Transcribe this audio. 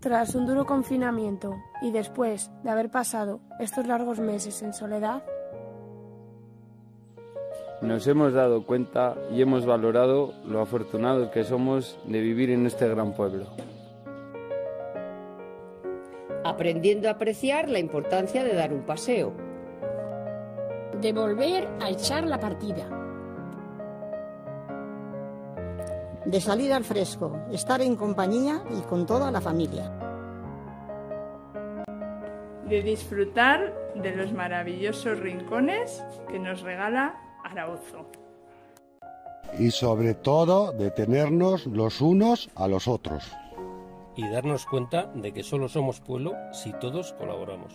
Tras un duro confinamiento y después de haber pasado estos largos meses en soledad, nos hemos dado cuenta y hemos valorado lo afortunados que somos de vivir en este gran pueblo. Aprendiendo a apreciar la importancia de dar un paseo. De volver a echar la partida. De salir al fresco, estar en compañía y con toda la familia. De disfrutar de los maravillosos rincones que nos regala Arauzo. Y sobre todo detenernos los unos a los otros. Y darnos cuenta de que solo somos pueblo si todos colaboramos.